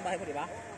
ng bahay mo, di ba?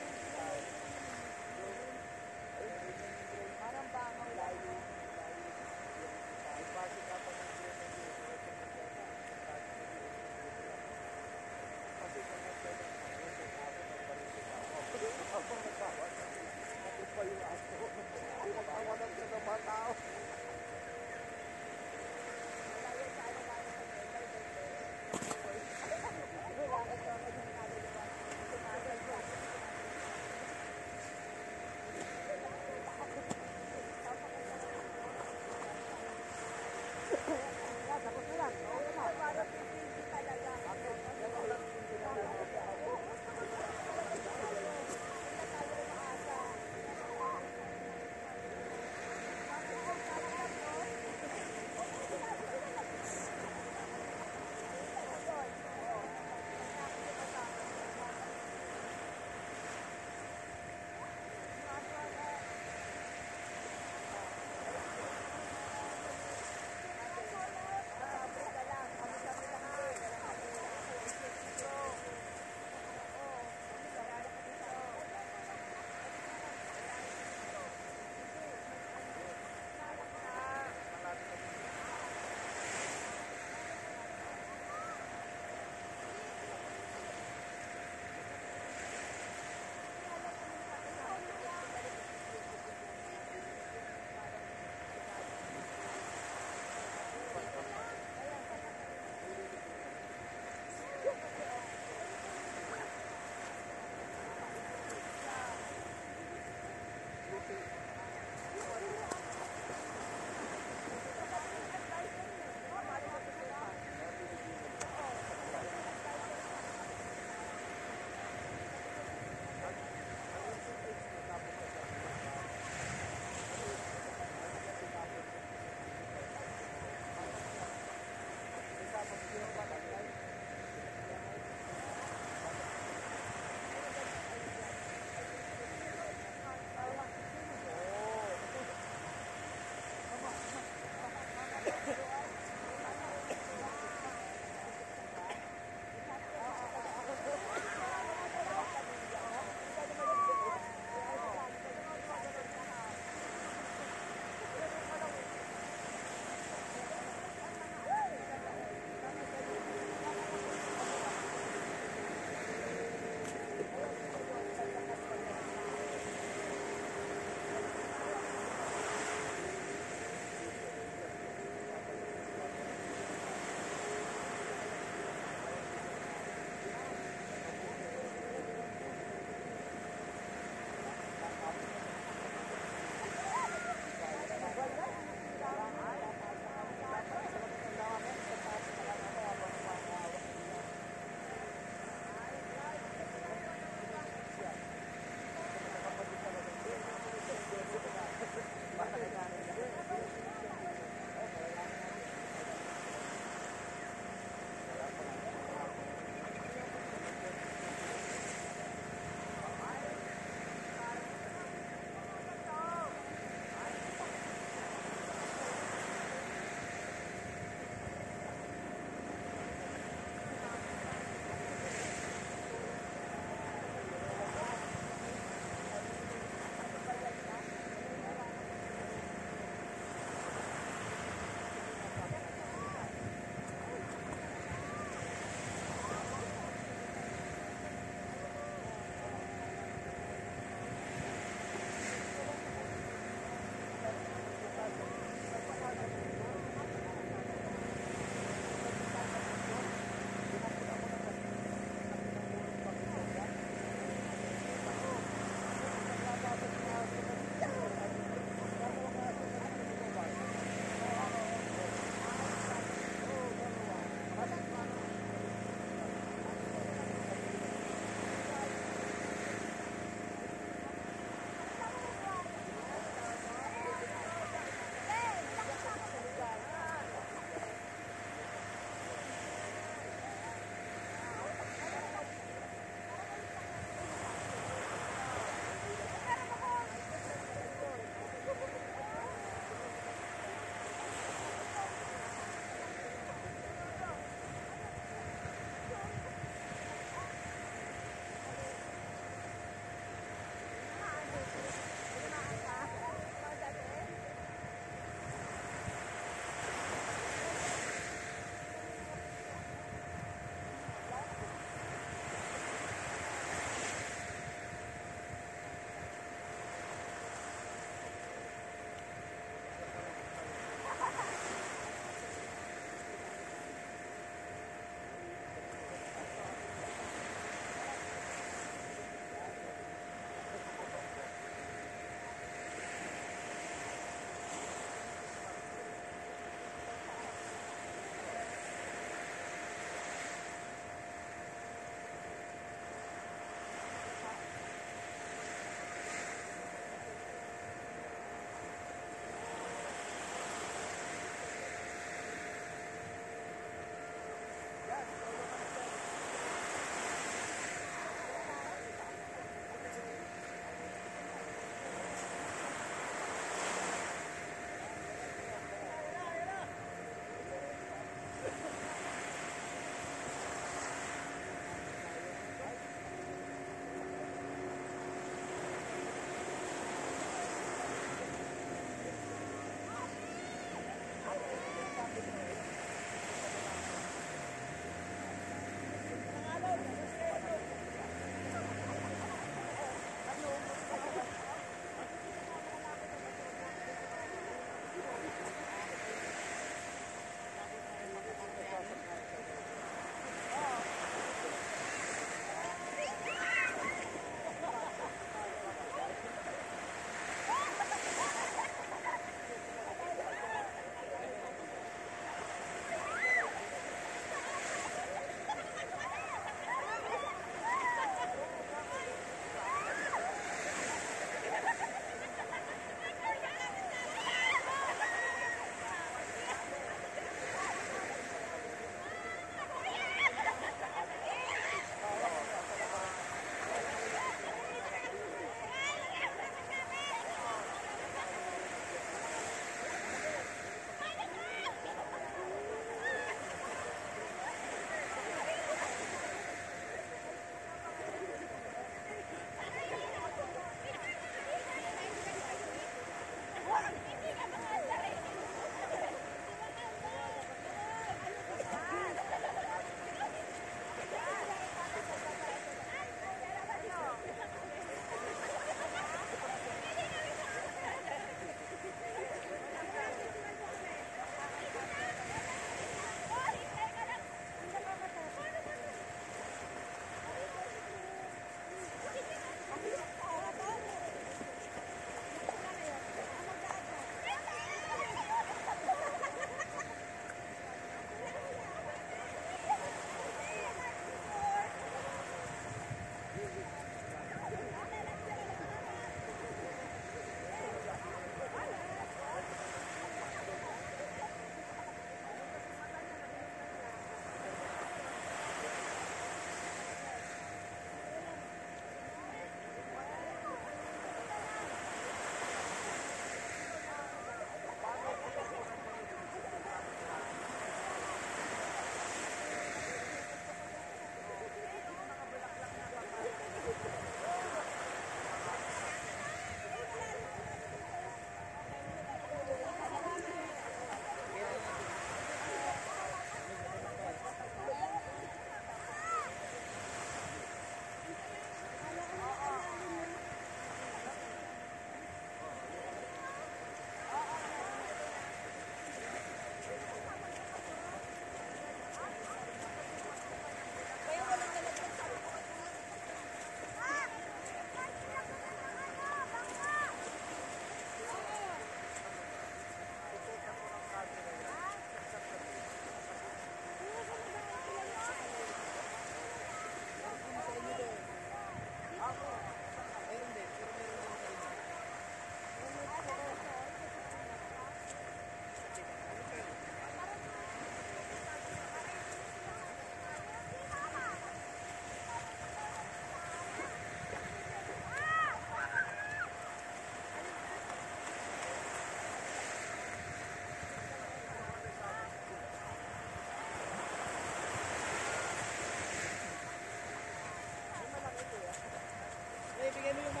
siguiendo